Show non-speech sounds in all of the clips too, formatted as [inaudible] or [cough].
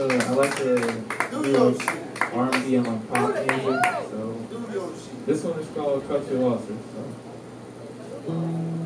I like to do R&B and like pop music. So this one is called Cut Your Losses. So.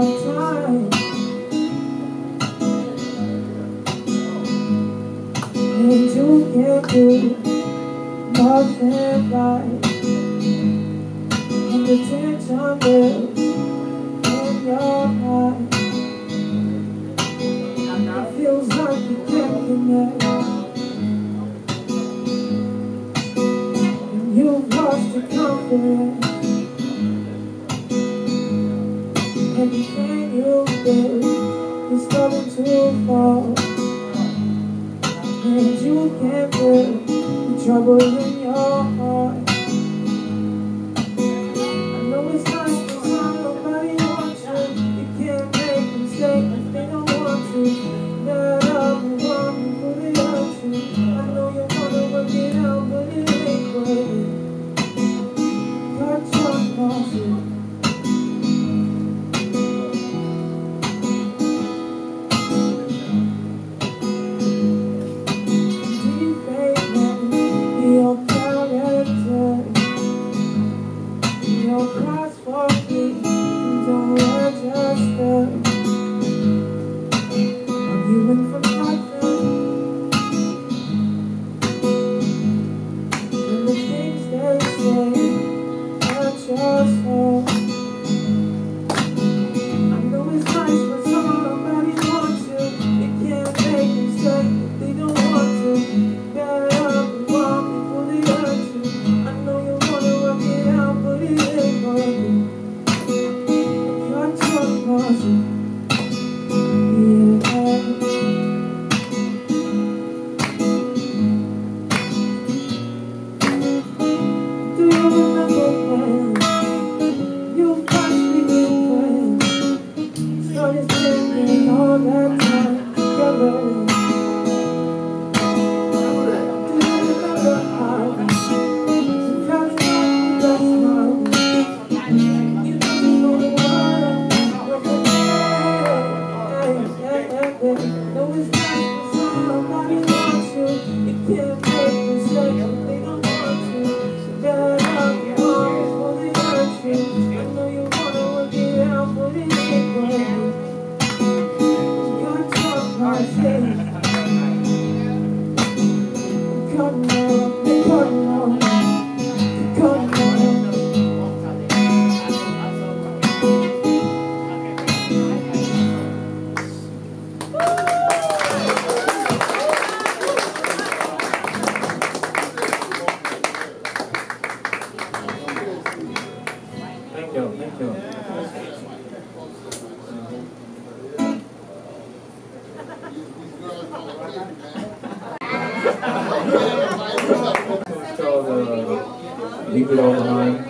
And you can't do nothing right And the tension builds in your mind It feels like you can't connect. come on deeply the mine.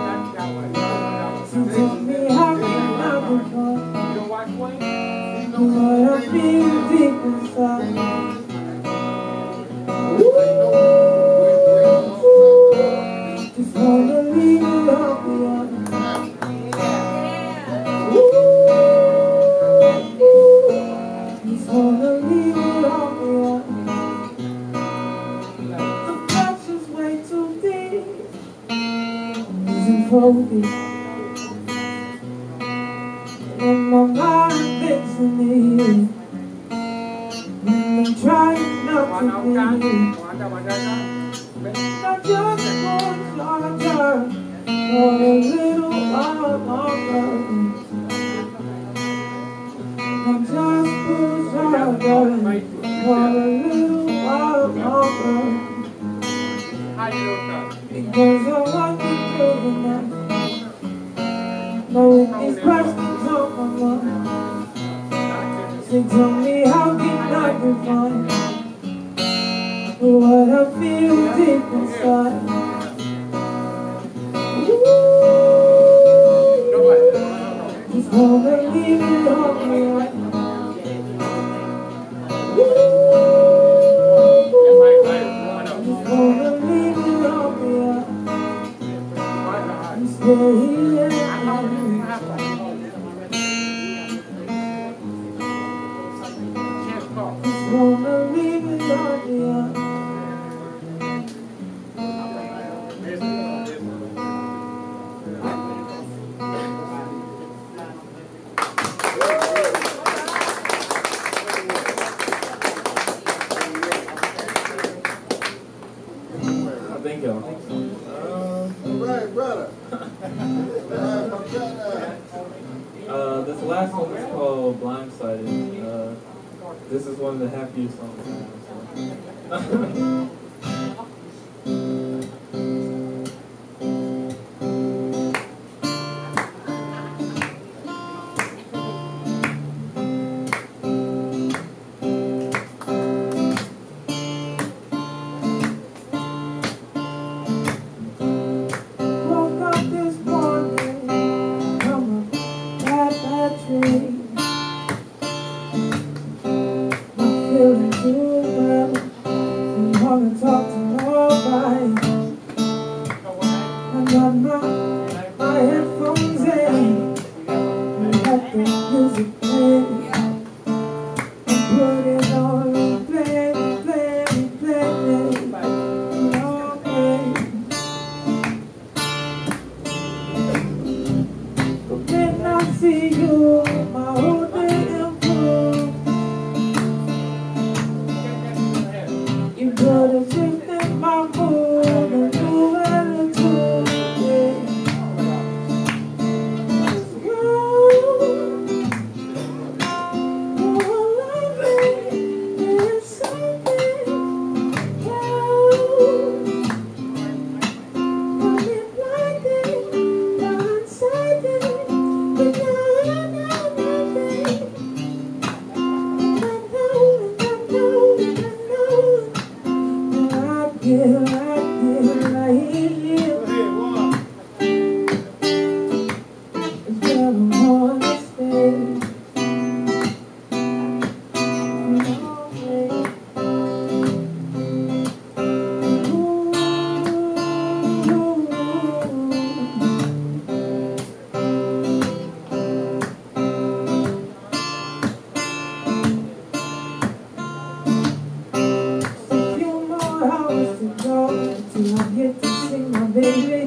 bir bir insan Knowing these questions on my mind to one of the happiest songs [laughs] Till I'm here to sing my baby.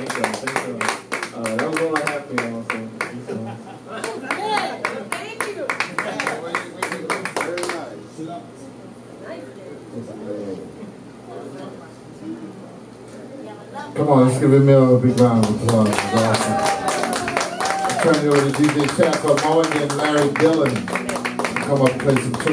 Thank you. Thank you. Uh, that was all I have for y'all. So. Come on, let's give Ameal a big round of applause. Awesome. Turn it over to DJ Chad Moen and Larry Dillon. Come up and play some tunes.